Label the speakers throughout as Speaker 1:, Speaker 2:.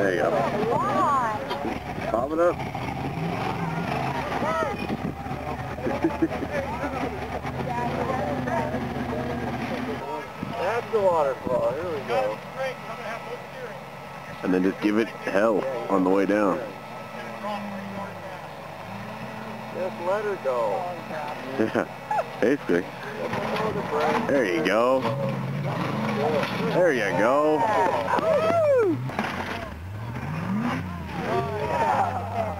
Speaker 1: There you go. Pop it up. That's the waterfall. Here we go. And then just give it hell on the way down. Just let her go. Yeah, basically. There you go. There you go.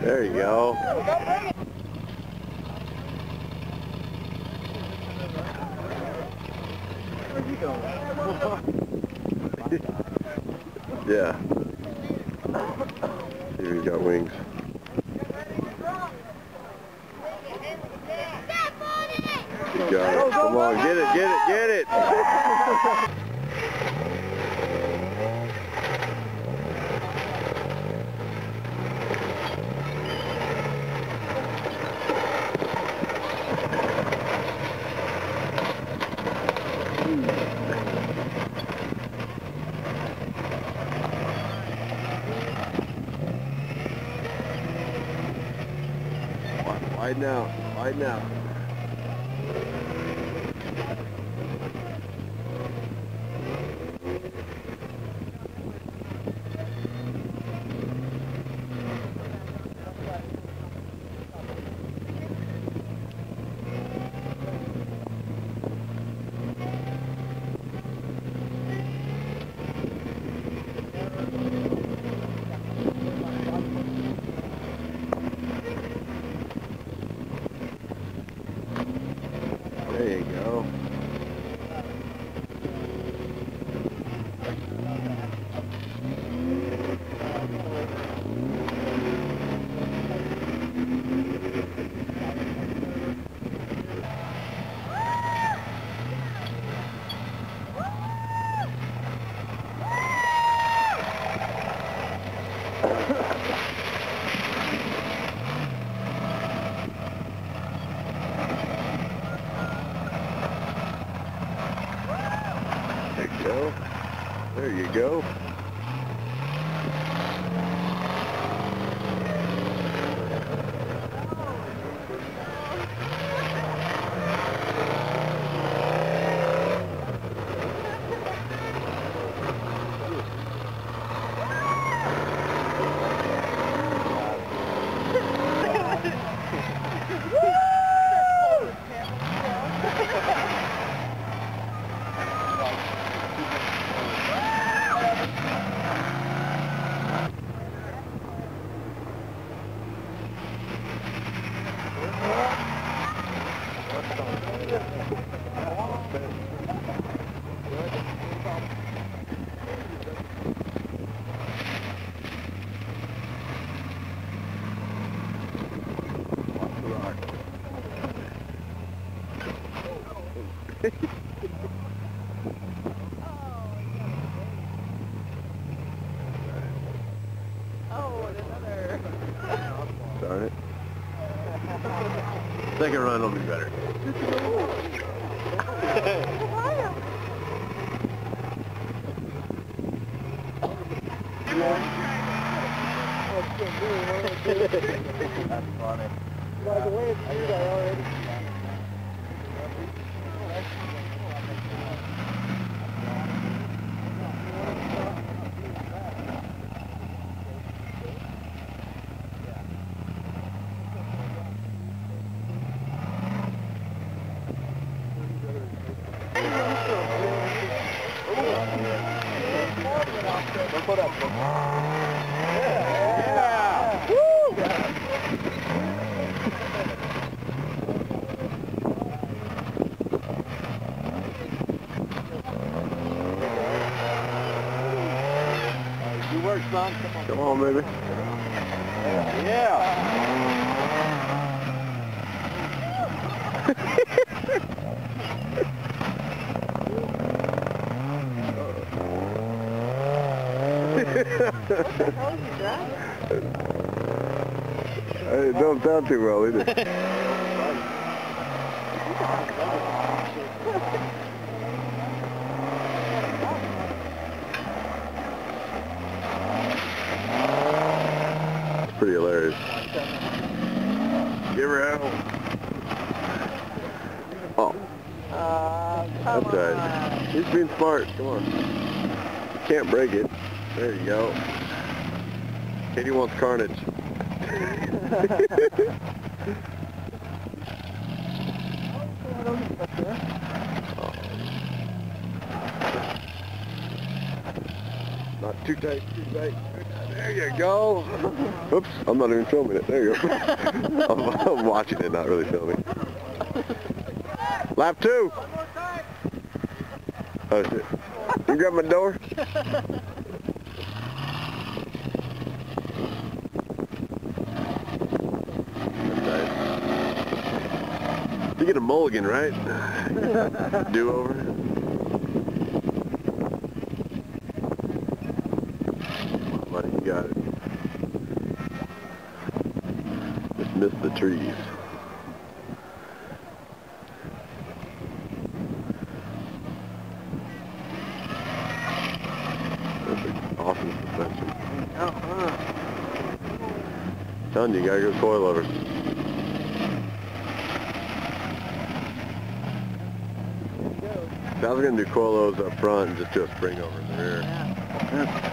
Speaker 1: There you go. yeah. Here you got wings. You got it. Come on, get it, get it, get it. Widen out, widen out. Darn it. Second run will be better.
Speaker 2: That's funny. By the way, it's weird, I already... Put up. Yeah. Woo! Good work, son. Come on.
Speaker 1: Come on, baby.
Speaker 2: Yeah.
Speaker 1: Hey, don't sound too well either. It's pretty hilarious. Give her hell. Oh,
Speaker 2: Uh,
Speaker 1: that's right. He's being smart. Come on. Can't break it. There you go. Katie wants carnage. Not too tight, too tight. There you go. Oops, I'm not even filming it. There you go. I'm, I'm watching it, not really filming. Lap two. Oh shit. You grab my door? That's nice. You get a mulligan, right? Do over. Buddy, you got it. Just missed the trees. That's an awesome suspension.
Speaker 2: Uh-huh.
Speaker 1: Telling you, you gotta go coilovers. I was gonna do coilovers up front and just do a spring over in the rear.
Speaker 2: Yeah.